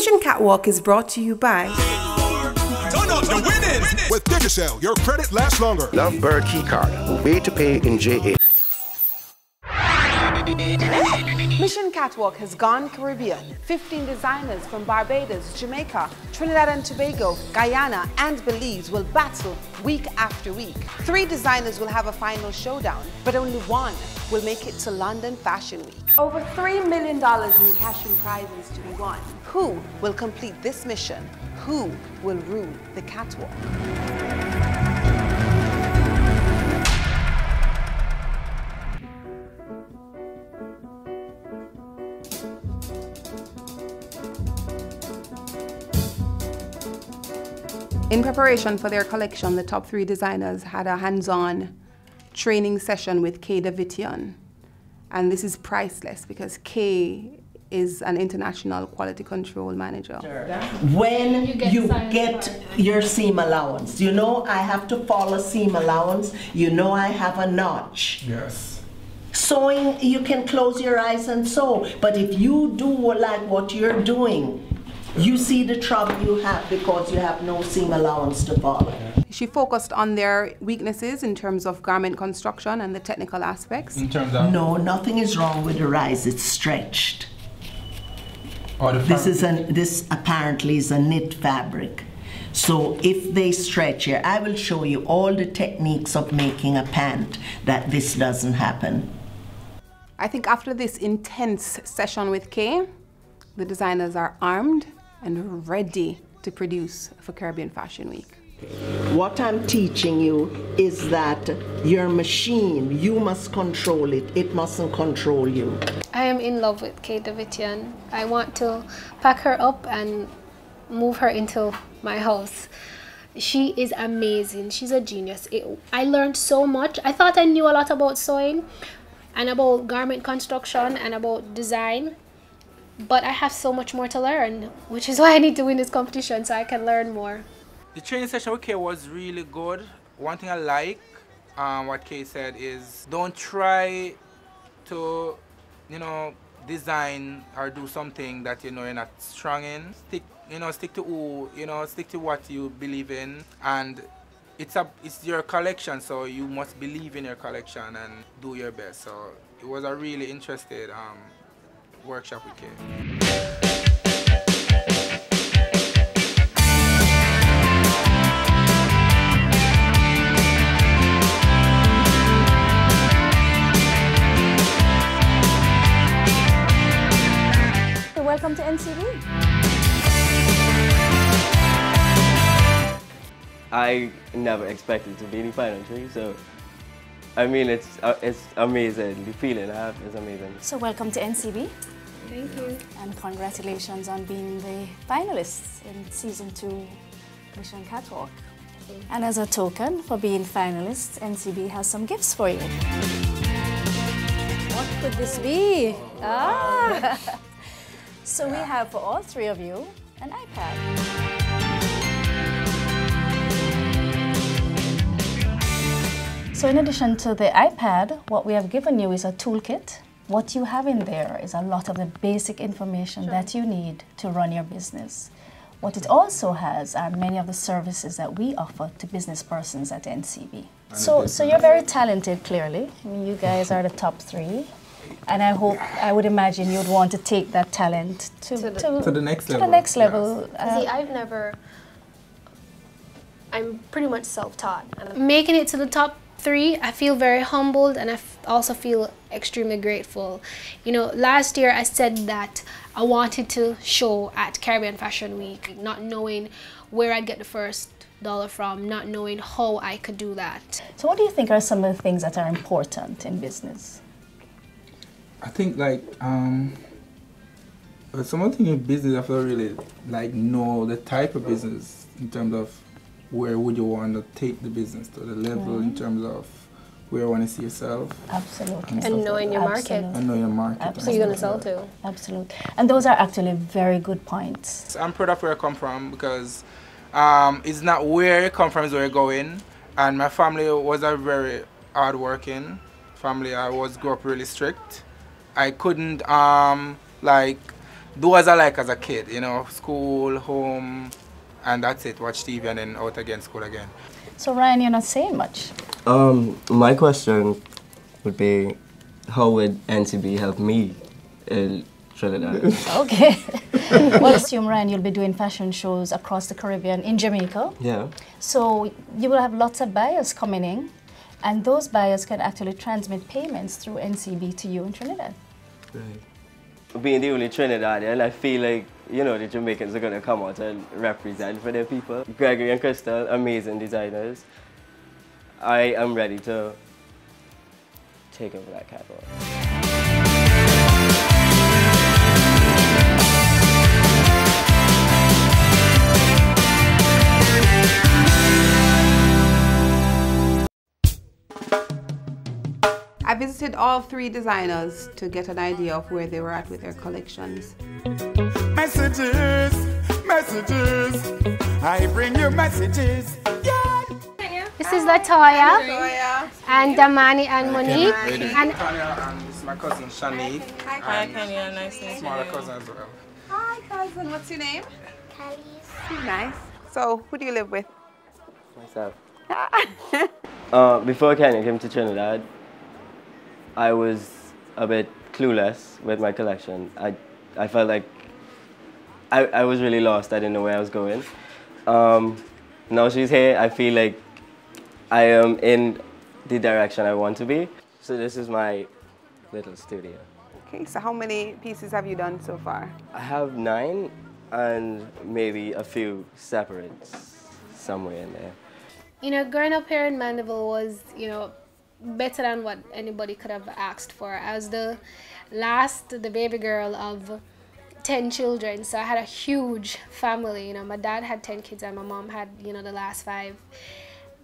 Mission Catwalk is brought to you by Turn up the winnings with Digicel. Your credit lasts longer. Lovebird keycard. Way to pay in JA. Mission Catwalk has gone Caribbean. 15 designers from Barbados, Jamaica, Trinidad and Tobago, Guyana, and Belize will battle week after week. Three designers will have a final showdown, but only one will make it to London Fashion Week. Over $3 million in cash and prizes to be won. Who will complete this mission? Who will rule the catwalk? In preparation for their collection, the top three designers had a hands-on training session with Kay Davidian. And this is priceless because Kay is an international quality control manager. when You you get get, your seam allowance. You know I have to follow seam allowance. You know I have a notch. Yes. Sewing, you can close your eyes and sew. But if you do like what you're doing, you see the trouble you have because you have no seam allowance to follow. She focused on their weaknesses in terms of garment construction and the technical aspects. In terms of No, nothing is wrong with the rise. It's stretched. or the This is a, this apparently is a knit fabric. So if they stretch here, I will show you all the techniques of making a pant that this doesn't happen. I think after this intense session with Kay, the designers are armed and ready to produce for Caribbean Fashion Week. What I'm teaching you is that your machine, you must control it. It mustn't control you. I am in love with Kate Davidian. I want to pack her up and move her into my house. She is amazing. She's a genius. It, I learned so much. I thought I knew a lot about sewing and about garment construction and about design, but I have so much more to learn, which is why I need to win this competition so I can learn more. The training session with Kay was really good. One thing I like, um, what Kay said is don't try to, you know, design or do something that you know you're not strong in. Stick, you know, stick to who, you know, stick to what you believe in, and it's a, it's your collection, so you must believe in your collection and do your best. So it was a really interested um, workshop with Kay. Welcome to NCB. I never expected to be in the final three, so I mean it's uh, it's amazing. The feeling I have is amazing. So welcome to NCB Thank you. and congratulations on being the finalists in season two Mission Catwalk. And as a token for being finalists, NCB has some gifts for you. What could this be? Ah! so we have for all three of you an iPad. So in addition to the iPad, what we have given you is a toolkit. What you have in there is a lot of the basic information that you need to run your business. What it also has are many of the services that we offer to business persons at NCB. So, so you're very talented, clearly. I mean, you guys are the top three. And I hope, I would imagine you'd want to take that talent to, To the- To the next to level, the next yes. uh, See, I've never. I'm pretty much self-taught. Making it to the top three, I feel very humbled, and I f- also feel extremely grateful. You know, last year I said that I wanted to show at Caribbean Fashion Week, not knowing where I'd get the first dollar from, not knowing how I could do that. So, what do you think are some of the things that are important in business? I think like um but some thing in business I have to really like know the type of business in terms of where would you want to take the business to the level in terms of where you want to see yourself Absolutely. stuff And like knowing your market. Absolutely. and know your market. and Who you gonna sell like to? Absolutely. And those are actually very good points. I'm proud of where I come from because um, it's not where you come from is where you're going. And my family was a very hardworking family. I was grew up really strict. I couldn't um, like do as I like as a kid, you know, school, home, and that's it. Watch TV and then out again, school again. So Ryan, you're not saying much. Um, my question would be, how would NCB help me in Trinidad? Okay. well, assume Ryan, you'll be doing fashion shows across the Caribbean in Jamaica. yeah. So you will have lots of buyers coming in, and those buyers can actually transmit payments through NCB to you in Trinidad. Right. Being the only Trinidadian, I feel like, you know, the Jamaicans are going to come out and represent for their people. Gregory and Crystal, amazing designers. I am ready to take over that catwalk. I visited all three designers to get an idea of where they were at with their collections. Messages, messages. I bring you messages. Yeah. This is Latoya and Damani and Monique. Ladies, And Tanya, and this is my cousin Shanique. Hi, and Kenya. Nice to meet you. Smaller cousin as well. Hi, cousin. What's your name? Kelly. Nice. So, who do you live with? Myself. uh, before Kenya came to Trinidad, I was a bit clueless with my collection. I, I felt like I, I was really lost. I didn't know where I was going. Um, now she's here, I feel like I am in the direction I want to be. So this is my little studio. Okay, so how many pieces have you done so far? I have nine and maybe a few separates somewhere in there. you know, growing up here in Mandeville was, you know, better than what anybody could have asked for. I was the last, the baby girl of 10 children, so I had a huge family. You know, my dad had 10 kids and my mom had, you know, the last five.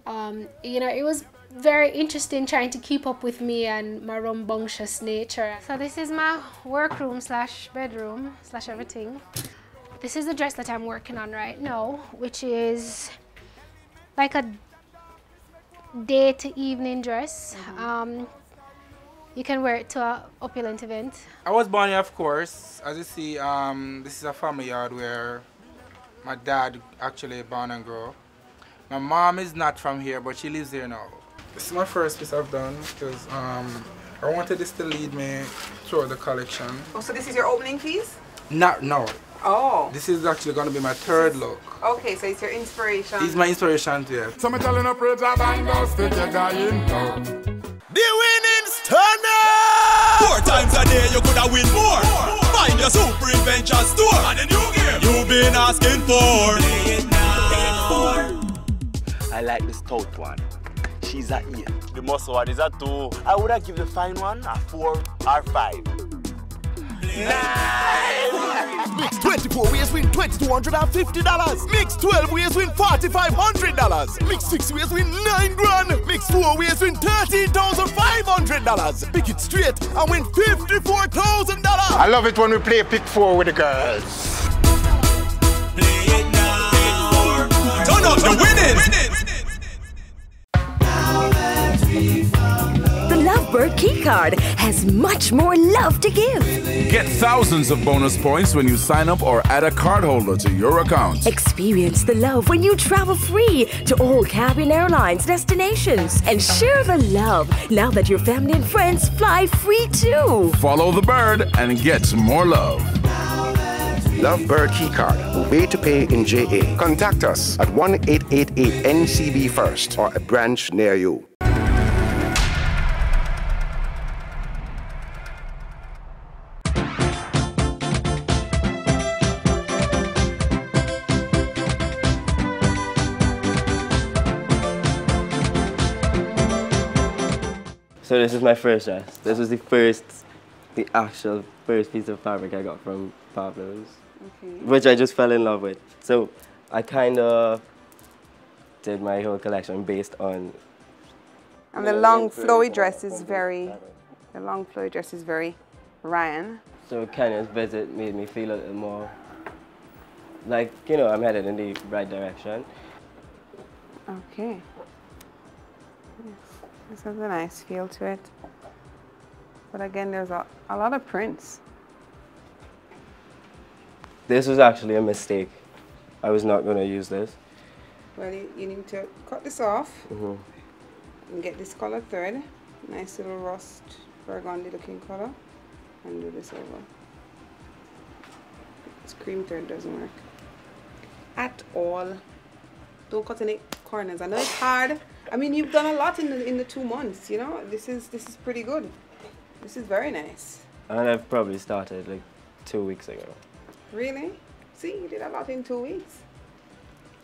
Um, you know, it was very interesting trying to keep up with me and my rambunctious nature. So this is my workroom slash bedroom slash everything. This is the dress that I'm working on right now, which is like a day to evening dress. Um, you can wear it to a opulent event. I was born here, of course. As you see, um, this is a family yard where my dad actually born and grew. My mom is not from here, but she lives here now. This is my first piece I've done because um, I wanted this to lead me through the collection. Oh, so this is your opening piece? Not no. Oh. This is actually going to be my third look. Okay, so it's your inspiration. This is my inspiration to it. So me telling a prayer job and go stick your guy in town. The winning's turn up! Four times a day you coulda win more. Find your super adventure store and a new game you've been asking for. Play it now. I like the stout one. She's a 8. The muscle one is a 2. I would have give the fine one a 4 or 5. Mix 24 ways win $2,250. Mix 12 ways win $4,500. Mix 6 ways win 9 grand. Mix 4 ways win $13,500. Pick it straight and win $54,000. I love it when we play pick four with the girls. Turn up the winnings. The Lovebird keycard has much more love to give. Get thousands of bonus points when you sign up or add a cardholder to your account. Experience the love when you travel free to all Caribbean Airlines destinations. And share the love now that your family and friends fly free too. Follow the bird and get more love. Love Lovebird keycard. Way to pay in JA. Contact us at 1 888 NCB First or a branch near you. So this is my first dress. This was the first, the actual first piece of fabric I got from Pablo's, Okay. which I just fell in love with. So I kind of did my whole collection based on. And the long flowy dress is very, the long flowy dress is very Ryan. So Kenya's visit made me feel a little more like, you know, I'm headed in the right direction. Okay. This has a nice feel to it. But again, there's a, a lot of prints. this was actually a mistake. I was not going to use this. Well, you, you need to cut this off Mm -hmm. and get this color thread. Nice little rust burgundy looking color. And do this over. This cream thread doesn't work at all. Don't cut any corners. I know it's hard. I mean, you've done a lot in the, in the two months, you know? This is, this is pretty good. This is very nice. And I've probably started like two weeks ago. Really? See, you did a lot in two weeks.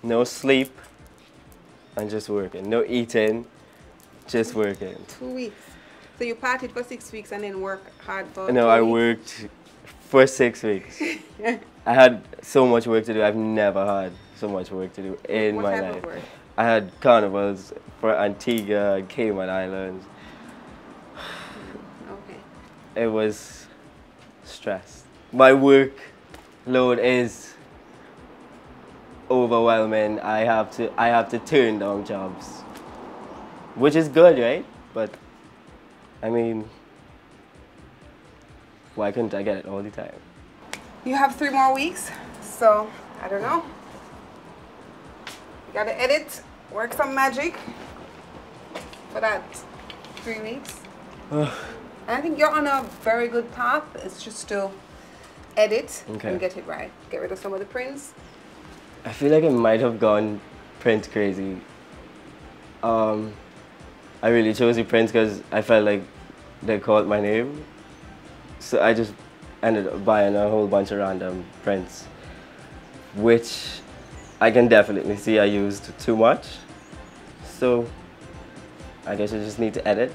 No sleep and just working. No eating, just working. Two weeks. So you partied for six weeks and then work hard for No, I weeks? worked for six weeks. I had so much work to do. I've never had so much work to do in what my life. I had carnivals for Antigua and Cayman Islands. Okay. It was stress. My work load is overwhelming. I have to I have to turn down jobs. Which is good, right? But I mean why couldn't I get it all the time? You have three more weeks, so I don't know. Gotta edit, work some magic for that three weeks. I think you're on a very good path. It's just to edit okay. and get it right. Get rid of some of the prints. I feel like I might have gone print crazy. Um, I really chose the prints because I felt like they called my name. So I just ended up buying a whole bunch of random prints, which I can definitely see I used too much. So I guess I just need to edit.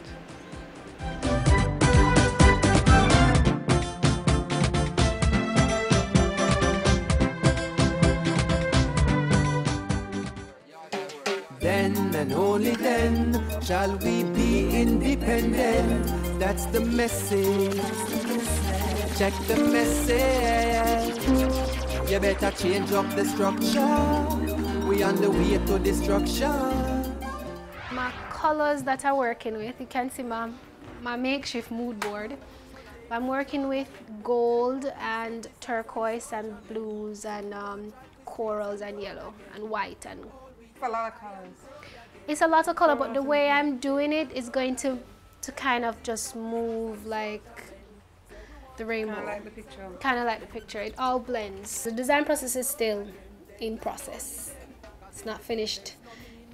Then and only then shall we be independent. That's the message. Check the message. You better change up the structure. We on the way to destruction. My colors that I'm working with, you can see my, my makeshift mood board. I'm working with gold and turquoise and blues and um, corals and yellow and white and a lot of colors. It's a lot of color, but the way I'm doing it is going to to kind of just move like the rainbow. Kind of like the picture. Kind of like the picture. It all blends. The design process is still in process. It's not finished.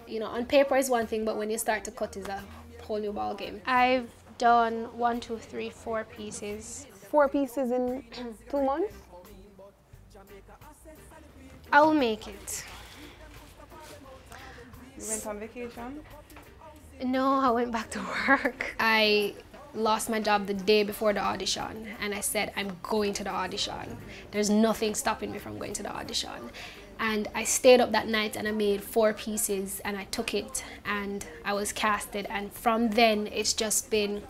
You know, on paper is one thing, but when you start to cut is a whole new ball game. I've done one, two, three, four pieces. Four pieces in two months? I'll make it. You went on vacation? No, I went back to work. I lost my job the day before the audition and I said I'm going to the audition. There's nothing stopping me from going to the audition. And I stayed up that night and I made four pieces and I took it and I was casted and from then it's just been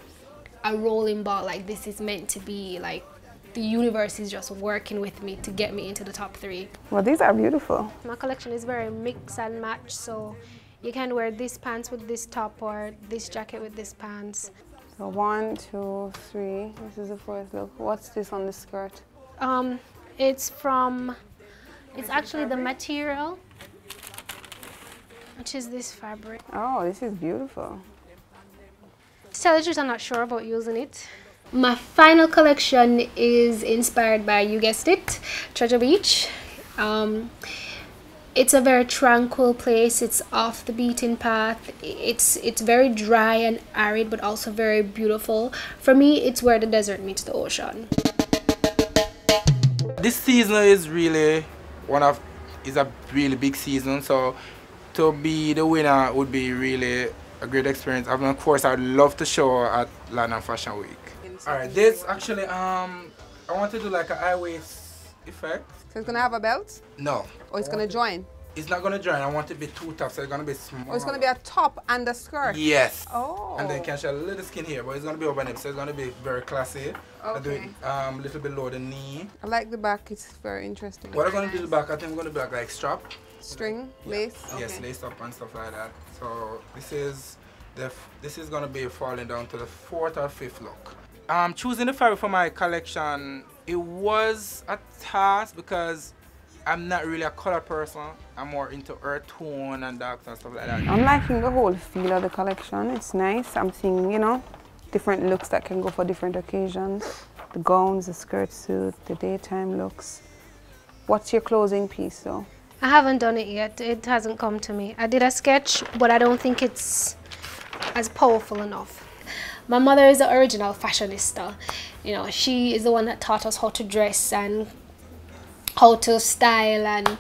a rolling ball like this is meant to be like the universe is just working with me to get me into the top three. Well these are beautiful. My collection is very mix and match so you can wear these pants with this top or this jacket with these pants. So one, two, three. This is the fourth look. What's this on the skirt? Um, it's from, it's actually the material, which is this fabric. Oh, this is beautiful. To tell the truth, I'm not sure about using it. My final collection is inspired by, you guessed it, Treasure Beach. Um, it's a very tranquil place. It's off the beaten path. It's it's very dry and arid but also very beautiful. For me it's where the desert meets the ocean. This season is really one of is a really big season so to be the winner would be really a great experience. I mean, of course I'd love to show at London Fashion Week. All right this actually um I want to do like a high waist effect so it's gonna have a belt? No. Or it's gonna join? It's not gonna join. I want it to be too tough, so it's gonna be small. Or it's gonna be a top and a skirt? Yes. Oh. And then you can show a little skin here, but it's gonna be over nip, so it's gonna be very classy. Okay. do it um, a little bit lower the knee. I like the back. It's very interesting. What I'm gonna do the back, I think I'm gonna be like, like strap. String, lace. Okay. Yes, lace up and stuff like that. So this is the this is gonna be falling down to the fourth or fifth look. Um, choosing the fabric for my collection It was a task because I'm not really a color person. I'm more into earth tone and dark and stuff like that. I'm liking the whole feel of the collection. It's nice. I'm seeing, you know, different looks that can go for different occasions. The gowns, the skirt suit, the daytime looks. What's your closing piece though? I haven't done it yet. It hasn't come to me. I did a sketch, but I don't think it's as powerful enough. My mother is the original fashionista. You know, she is the one that taught us how to dress and how to style and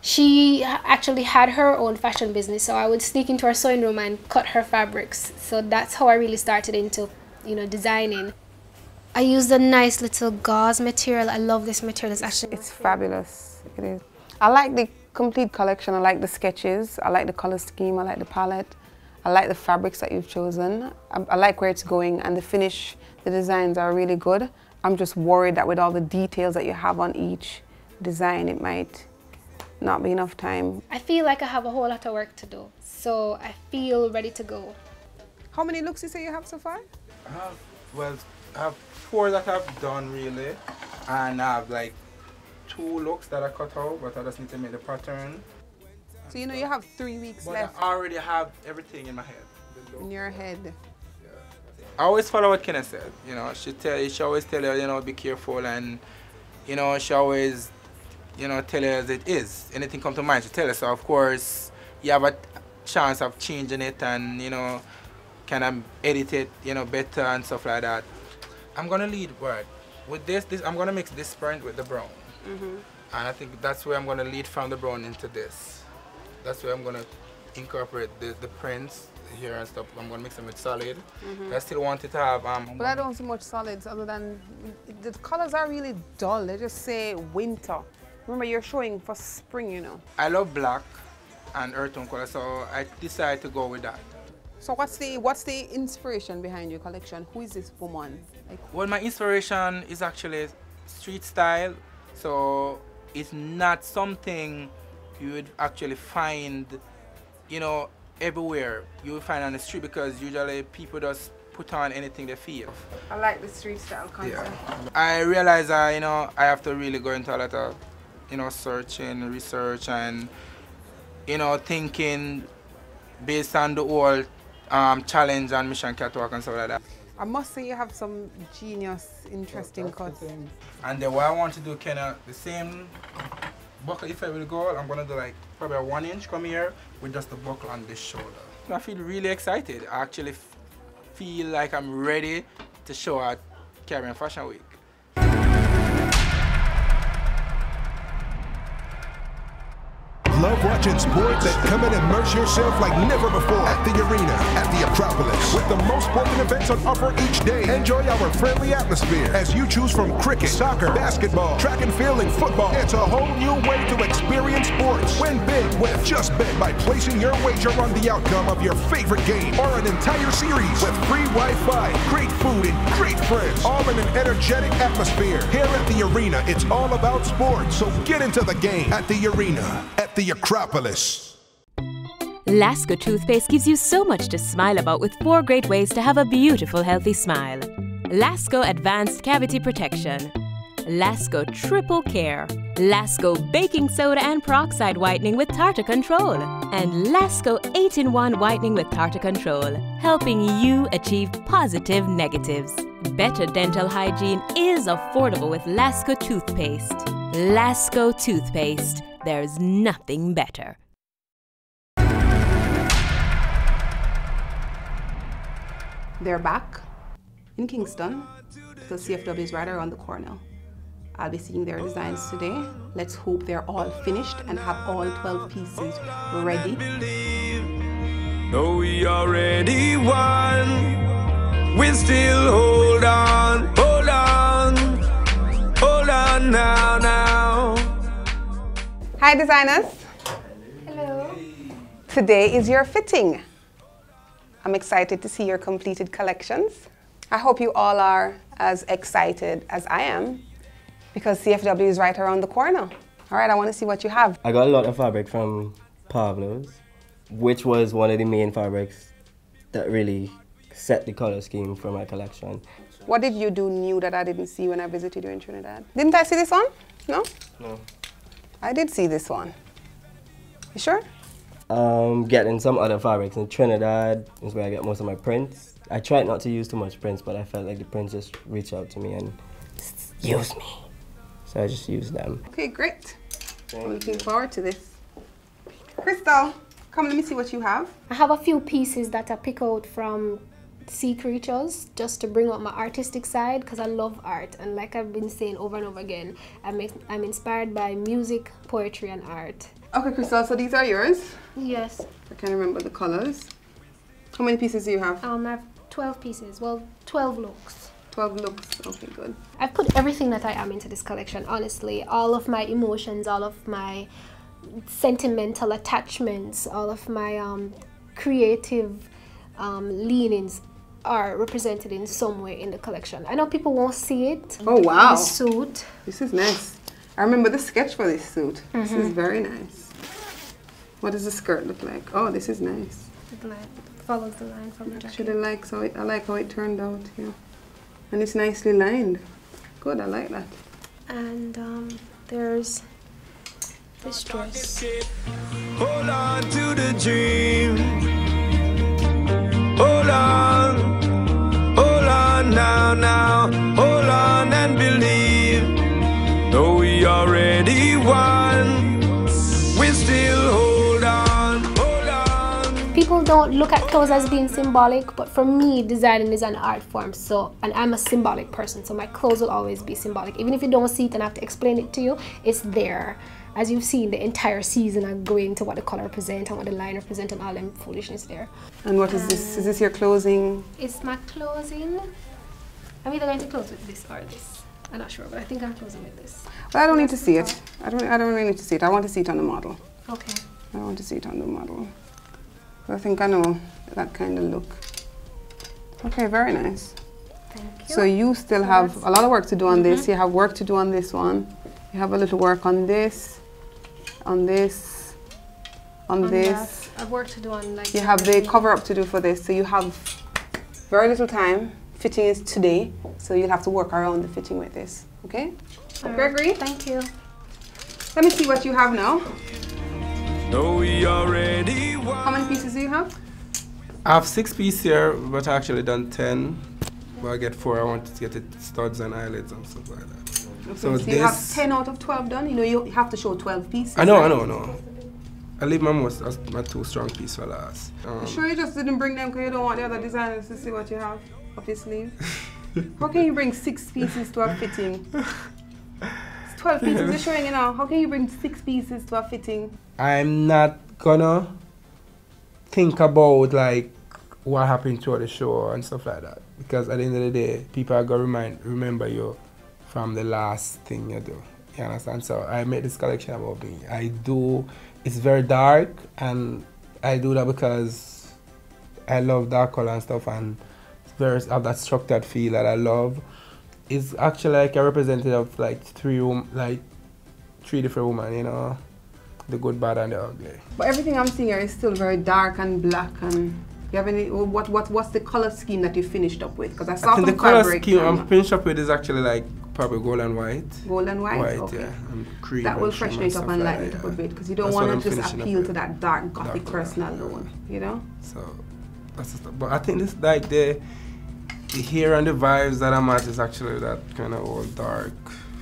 she actually had her own fashion business. So i would sneak into her sewing room and cut her fabrics. So that's how i really started into you know designing. I used a nice little gauze material. I love this material. It's actually it's fabulous. It is. I like the complete collection. I like the sketches. I like the color scheme. I like the palette i like the fabrics that you've chosen i, I like where it's going and the finish the designs are really good i'm just worried that with all the details that you have on each design, it might not be enough time. I feel like I have a whole lot of work to do, so I feel ready to go. How many looks do you say you have so far? I have, well, I have four that I've done really, and I have like two looks that I cut out, but I just need to make the pattern. So you know you have three weeks but left. I already have everything in my head. In your head. I always follow what Kenya said. You know, she tell, she always tell you, you know, be careful, and you know, she always you know, tell us as it is. Anything come to mind, she tell us. So of course, you have a chance of changing it and, you know, kind of edit it, you know, better and stuff like that. I'm gonna lead word. With this, this I'm gonna mix this print with the brown. Mm -hmm. And I think that's where I'm gonna lead from the brown into this. That's where I'm gonna incorporate the, the prints here and stuff. I'm gonna mix them with solid. Mm -hmm. I still want it to have. Um, but I don't see much solids other than the colors are really dull. They just say winter. Remember, you're showing for spring, you know. I love black and earth tone color, so I decided to go with that. So what's the what's the inspiration behind your collection? Who is this woman? Like well, my inspiration is actually street style, so it's not something you would actually find, you know, everywhere. You would find on the street because usually people just put on anything they feel. I like the street style concept. Yeah. I realize I, you know, I have to really go into a lot of you know, searching, research, and you know, thinking based on the whole um, challenge and mission catwalk and stuff like that. I must say you have some genius, interesting cuts. And then what I want to do, kind of the same buckle. If I will go, I'm gonna do like probably a one inch come here with just the buckle on this shoulder. I feel really excited. I actually feel like I'm ready to show at Caribbean Fashion Week. Love watching sports? Then come and immerse yourself like never before at the arena at the Acropolis. With the most sporting events on offer each day, enjoy our friendly atmosphere as you choose from cricket, soccer, basketball, track and field, and football. It's a whole new way to experience sports. Win big with Just Bet by placing your wager on the outcome of your favorite game or an entire series with free Wi-Fi, great food, and great friends, all in an energetic atmosphere. Here at the arena, it's all about sports. So get into the game at the arena the Acropolis. Lasco toothpaste gives you so much to smile about with four great ways to have a beautiful, healthy smile. Lasco Advanced Cavity Protection. Lasco Triple Care. Lasco Baking Soda and Peroxide Whitening with Tartar Control. And Lasco 8-in-1 Whitening with Tartar Control, helping you achieve positive negatives. Better dental hygiene is affordable with Lasco toothpaste. Lasco toothpaste. There's nothing better. They're back in Kingston because CFW is right around the corner. I'll be seeing their designs today. Let's hope they're all finished and have all 12 pieces ready. Though we already won, we still hold on, Hi designers. Hello. Today is your fitting. I'm excited to see your completed collections. I hope you all are as excited as I am because CFW is right around the corner. All right, I want to see what you have. I got a lot of fabric from Pablo's, which was one of the main fabrics that really set the color scheme for my collection. What did you do new that I didn't see when I visited you in Trinidad? Didn't I see this one? No? No. I did see this one. You sure? Um, getting some other fabrics in Trinidad is where I get most of my prints. I tried not to use too much prints, but I felt like the prints just reach out to me and use me. So I just used them. Okay, great. I'm looking forward to this. Crystal, come let me see what you have. I have a few pieces that I pick out from sea creatures just to bring out my artistic side because I love art. And like I've been saying over and over again I'm, I'm inspired by music poetry and art. Okay Crystal so these are yours? Yes. I can't remember the colors. How many pieces do you have? Um I have 12 pieces. Well 12 looks. 12 looks. Okay good. I've put everything that I am into this collection honestly. All of my emotions all of my sentimental attachments all of my um creative um, leanings are represented in some way in the collection. I know people won't see it. Oh wow! The suit. This is nice. I remember the sketch for this suit. Mm -hmm. This is mm-hmm. very nice. What does the skirt look like? Oh, this is nice. It follows the line from the jacket. Actually, like so. I like how it turned out. Yeah, and it's nicely lined. Good. I like that. And um, there's this dress. Hold on to the dream. Hold on now, now, hold on and believe. Though we already won, we still hold on, hold on. People don't look at clothes as being symbolic, but for me, designing is an art form. So, and I'm a symbolic person, so my clothes will always be symbolic. Even if you don't see it and I have to explain it to you, it's there as you've seen the entire season and going to what the color represent and what the line represent and all them foolishness there. And what is um, this? Is this your closing? It's my closing. I'm either going to close with this or this. I'm not sure, but I think I'm closing with this. Well, I don't need to see it. I don't. I don't really need to see it. I want to see it on the model. Okay. I want to see it on the model. I think I know that kind of look. Okay, very nice. Thank you. So you still have a lot of work to do on mm -hmm. this. Mm-hmm. You have work to do on this one. You have a little work on this on this, on, on this. That. I've work to do on like. You have the cover up to do for this, so you have very little time. Fitting is today, so you'll have to work around the fitting with this. Okay? Right. Gregory? Thank you. Let me see what you have now. No, we already How many pieces do you have? I have six pieces here, but I actually done ten. But I get four. I want to get it studs and eyelets and stuff like that. Okay, so, so you have 10 out of 12 done? You know, you have to show 12 pieces. I know, right? I know, I know. I leave my most, my two strong pieces for last. Um, sure you just didn't bring them because you don't want the other designers to see what you have sleeve? How can you bring six pieces to a fitting? It's 12 pieces you're showing you now. How can you bring six pieces to a fitting? I'm not gonna think about like what happened throughout the show and stuff like that. Because at the end of the day, people are gonna remind remember you from the last thing you do. You understand? So I made this collection about me. I do, it's very dark and I do that because I love dark color and stuff and very, have uh, that structured feel that I love. It's actually like a representative of like three, like three different women, you know? The good, bad and the ugly. But everything I'm seeing here is still very dark and black and you have any what what what's the color scheme that you finished up with? Because I saw I think the color scheme I'm finished up with is actually like Probably gold and white. Gold and white? White, okay. yeah. And cream that will freshen it up and lighten it up a bit because you don't want to just appeal to that dark gothic dark person alone, you know? So, but I think this, like, the, the hair and the vibes that I'm at is actually that kind of old dark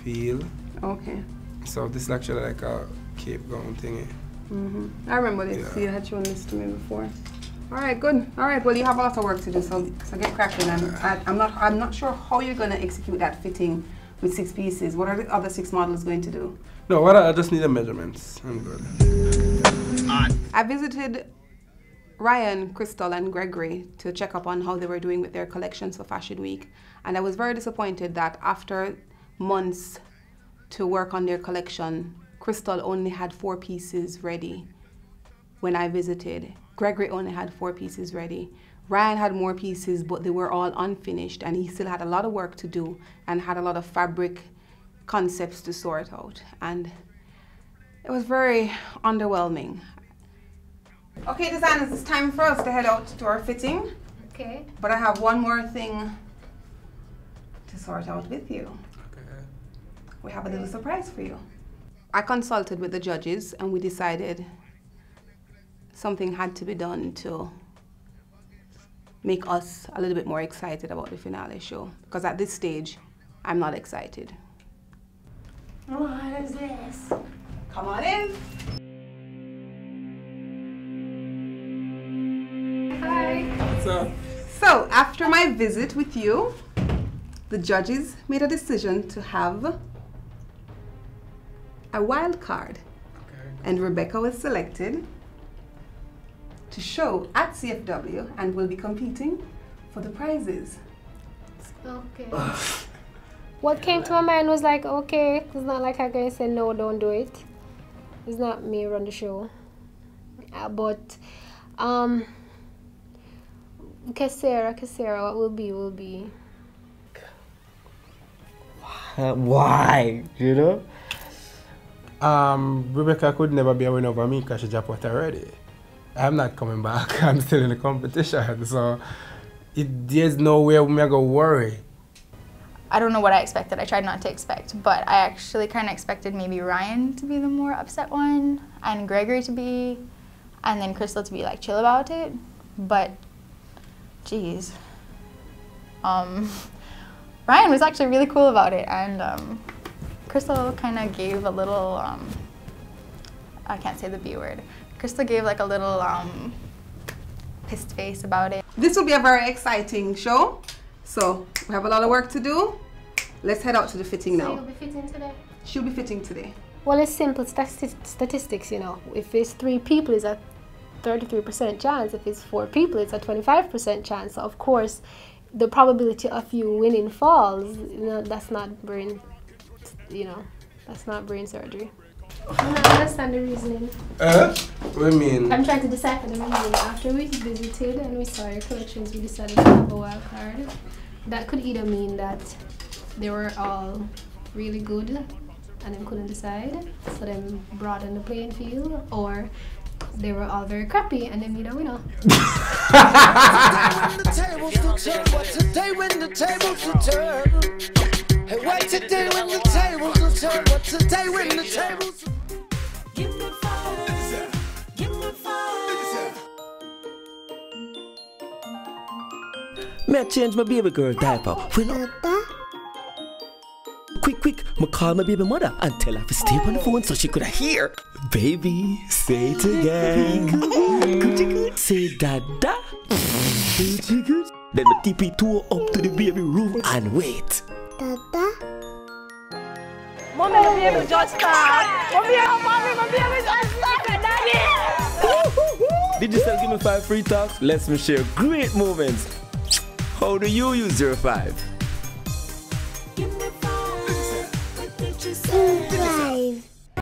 feel. Okay. So, this is actually like a Cape gown thingy. Mm -hmm. I remember this. Yeah. You had shown this to me before. All right, good. All right, well, you have a lot of work to do, so, so get cracking. I'm, I, am not, I'm not sure how you're going to execute that fitting with six pieces. What are the other six models going to do? No, what I, I just need the measurements. I'm good. I visited Ryan, Crystal, and Gregory to check up on how they were doing with their collections for Fashion Week. And I was very disappointed that after months to work on their collection, Crystal only had four pieces ready when I visited. Gregory only had four pieces ready. Ryan had more pieces, but they were all unfinished, and he still had a lot of work to do and had a lot of fabric concepts to sort out. And it was very underwhelming. Okay, designers, it's time for us to head out to our fitting. Okay. But I have one more thing to sort out with you. Okay. We have a little surprise for you. I consulted with the judges and we decided something had to be done to make us a little bit more excited about the finale show. Because at this stage, I'm not excited. What is this? Come on in. Hi. So, after my visit with you, the judges made a decision to have a wild card. And Rebecca was selected to show at CFW and will be competing for the prizes. Okay. what came to my mind was like, okay, it's not like I'm going to say no, don't do it. It's not me run the show. Uh, but, um, Casera, Casera, what will be, will be. Why? You know? Um, Rebecca could never be a winner over me because she dropped out already. I'm not coming back. I'm still in the competition, so it, there's no way I'm gonna worry. I don't know what I expected. I tried not to expect, but I actually kind of expected maybe Ryan to be the more upset one, and Gregory to be, and then Crystal to be like chill about it. But, geez, um, Ryan was actually really cool about it, and um, Crystal kind of gave a little, um, I can't say the B word. Crystal gave like a little um, pissed face about it. This will be a very exciting show. So, we have a lot of work to do. Let's head out to the fitting So now. you'll be fitting today? She'll be fitting today. Well, it's simple stati- statistics, you know. If it's three people, it's a 33% chance. If it's four people, it's a 25% chance. So, of course, the probability of you winning falls. You know, that's not brain, you know, that's not brain surgery. I don't understand the reasoning. Uh, what do you mean? I'm trying to decipher the reasoning. After we visited and we saw your collections, we decided to have a wild card. That could either mean that they were all really good and then couldn't decide, so then broaden the playing field, or they were all very crappy and then need a winner. when the tables will turn, what today when the tables will turn? Hey, wait today when the tables will turn, what today when the tables will Give me five, give me five. Me I change my baby girl diaper. We When Quick, quick, me call my baby mother and tell her to stay on the phone so she could hear. Baby, say it again. say dada. then me TP two up to the baby room and wait. Mommy, my baby just start. Mommy, mommy, my baby just start. Daddy. Did you still give me five free talks? Let's me share great moments. How do you use your five? Give me Subscribe.